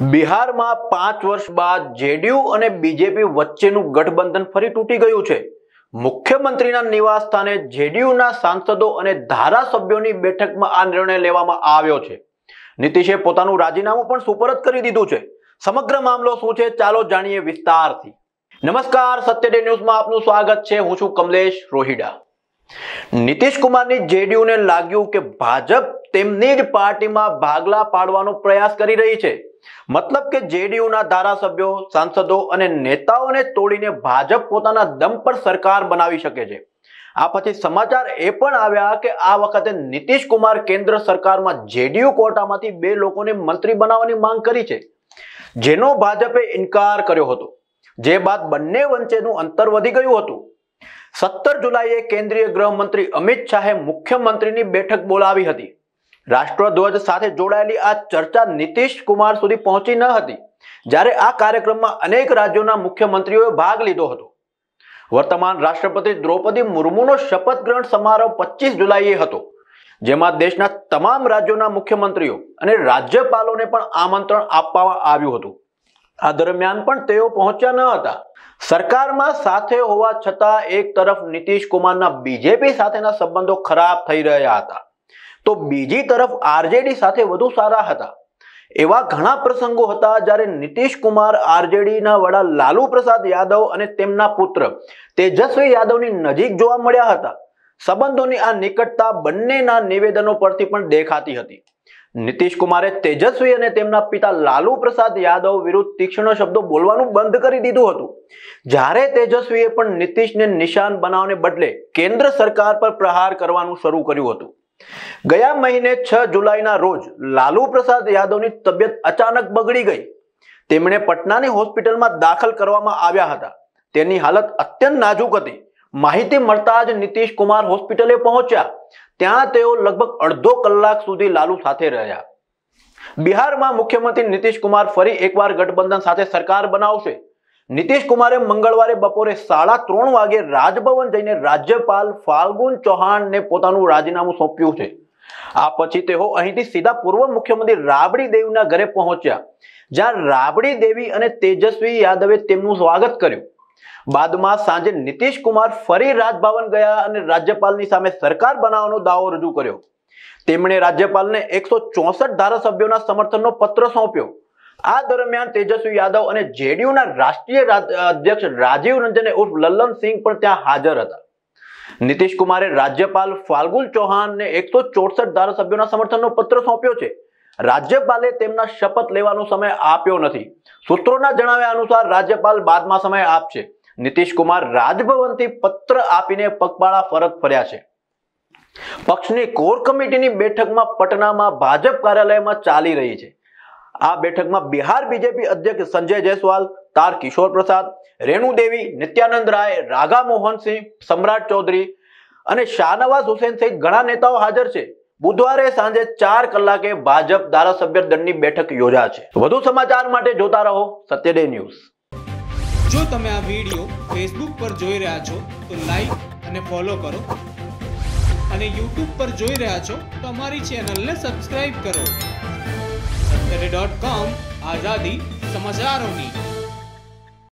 બિહારમાં પાંચ વર્ષ બાદ જેડીયુ અને બીજેપી વચ્ચેનું ગઠબંધન ફરી તૂટી ગયું છે. મુખ્યમંત્રીના નિવાસ સ્થાને જેડીયુના સાંસદો અને ધારાસભ્યોની બેઠકમાં આ નિર્ણય લેવામાં આવ્યો છે. નીતિશે પોતાનું રાજીનામું પણ સુપરત કરી દીધું છે. સમગ્ર મામલો શું છે ચાલો જાણીએ વિસ્તારથી. નમસ્કાર સત્ય ડે ન્યૂઝમાં આપનું સ્વાગત છે. હું છું કમલેશ રોહિડા. નીતિશ કુમારની જેડીયુને લાગ્યું કે ભાજપ તેમની જ પાર્ટીમાં ભાગલા પાડવાનો પ્રયાસ કરી રહી છે. મતલબ કે જેડીયુના ધારાસભ્યો, સાંસદો અને નેતાઓને તોડીને ભાજપ પોતાના દમ પર સરકાર બનાવી શકે છે. આ પછી સમાચાર એ પણ આવ્યા કે આ વખતે નીતિશ કુમાર કેન્દ્ર સરકારમાં જેડીયુ કોટામાંથી બે લોકોને મંત્રી બનાવવાની માંગ કરી છે. જેનો ભાજપે ઇનકાર કર્યો હતો. જે બાદ બંને વચ્ચેનું અંતર વધી ગયું હતું. સત્તર જુલાઈએ કેન્દ્રીય ગૃહમંત્રી અમિત શાહે મુખ્યમંત્રીની બેઠક બોલાવી હતી. રાષ્ટ્રધ્વજ સાથે જોડાયેલી આ ચર્ચા નીતિશ કુમાર સુધી પહોંચી ન હતી. જ્યારે આ કાર્યક્રમમાં અનેક રાજ્યોના મુખ્યમંત્રીઓએ ભાગ લીધો હતો. વર્તમાન રાષ્ટ્રપતિ દ્રૌપદી મુર્મુનો શપથ ગ્રહણ સમારોહ પચીસ જુલાઈએ હતો. જેમાં દેશના તમામ રાજ્યોના મુખ્યમંત્રીઓ અને રાજ્યપાલોને પણ આમંત્રણ આપવામાં આવ્યું હતું. આ દરમિયાન પણ તેઓ પહોંચ્યા ન હતા. સરકારમાં સાથે હોવા છતાં એક તરફ નીતિશ કુમારના બીજેપી સાથેના સંબંધો ખરાબ થઈ રહ્યા હતા. તો બીજી તરફ આરજેડી સાથે વધુ સારા હતા. એવા ઘણા પ્રસંગો હતા જ્યારે નીતિશ કુમાર આરજેડીના વડા લાલુ પ્રસાદ યાદવ અને તેમના પુત્ર તેજસ્વી યાદવની નજીક જોવા મળ્યા હતા. સંબંધોની આ નિકટતા બંનેના નિવેદનો પરથી પણ દેખાતી હતી. નીતિશ કુમારે તેજસ્વી અને તેમના પિતા લાલુ પ્રસાદ યાદવ વિરુદ્ધ તીક્ષ્ણ શબ્દો બોલવાનું બંધ કરી દીધું હતું. જ્યારે તેજસ્વીએ પણ નીતિશને નિશાન બનાવને બદલે કેન્દ્ર સરકાર પર પ્રહાર કરવાનું શરૂ કર્યું હતું. ગયા મહિને છ જુલાઈના રોજ લાલુ પ્રસાદ યાદવની તબિયત અચાનક બગડી ગઈ. તેમણે પટનાની હોસ્પિટલમાં દાખલ કરવામાં આવ્યા હતા. તેની હાલત અત્યંત નાજુક હતી. માહિતી મળતા જ નીતિશ કુમાર હોસ્પિટલે પહોંચ્યા. ત્યાં તેઓ લગભગ અડધો કલાક સુધી લાલુ સાથે રહ્યા. બિહારમાં મુખ્યમંત્રી નીતિશ કુમાર ફરી એકવાર ગઠબંધન સાથે સરકાર બનાવશે. નીતિશ કુમારે મંગળવારે બપોરે સાડા ત્રણ વાગે રાજભવન જઈને રાજ્યપાલ ફાલ્ગુન ચૌહાણને પોતાનું રાજીનામું સોંપ્યું છે. આ પછી તેઓ અહીંથી સીધા પૂર્વ મુખ્યમંત્રી રાબડી દેવીના ઘરે પહોંચ્યા. જ્યાં રાબડી દેવી અને તેજસ્વી યાદવે તેમનું સ્વાગત કર્યું. બાદમાં સાંજે નીતિશ કુમાર ફરી રાજભવન ગયા અને રાજ્યપાલની સામે સરકાર બનાવવાનો દાવો રજૂ કર્યો. તેમણે રાજ્યપાલને એકસો ચોસઠ ધારાસભ્યોના સમર્થનનો પત્ર સોંપ્યો. આ દરમિયાન તેજસ્વી યાદવ અને જેડીયુના રાષ્ટ્રીય અધ્યક્ષ રાજીવ રંજને ઉર્ફ લલ્લન સિંહ પણ ત્યાં હાજર હતા. નીતિશ કુમારે રાજ્યપાલ ફાલ્ગુન ચૌહાણને એકસો ચોસઠ ધારાસભ્યોના સમર્થનનો પત્ર સોંપ્યો છે. રાજ્યપાલે તેમના શપથ લેવાનો સમય આપ્યો નથી. સૂત્રોના જણાવ્યા અનુસાર રાજ્યપાલ બાદમાં સમય આપશે. નીતિશ કુમાર રાજભવનથી પત્ર આપીને પગપાળા ફરત ફર્યા છે. પક્ષની કોર કમિટીની બેઠકમાં પટનામાં ભાજપ કાર્યાલયમાં ચાલી રહી છે. આ બેઠકમાં બિહાર બીજેપી અધ્યક્ષ સંજય જયસ્વાલ, તાર કિશોર પ્રસાદ, રેણુ દેવી, નિત્યાનંદ રાય, રાગા મોહનસિંહ, સમ્રાટ ચૌધરી અને શાહનવાઝ હુસેન સહિત ઘણા નેતાઓ હાજર છે. બુધવારે સાંજે ચાર કલાકે ભાજપ ધારાસભ્ય દળની બેઠક યોજાશે વધુ સમાચાર માટે જોતા રહો સત્યડે ન્યૂઝ. જો તમે આ વીડિયો ફેસબુક પર જોઈ રહ્યા છો, તો લાઈક અને ફોલો કરો. અને યુટ્યુબ પર જોઈ રહ્યા છો, તો અમારી ચેનલને સબસ્ક્રાઇબ કરો. સત્તરે ડોટ કોમ આઝાદી સમાચારોની.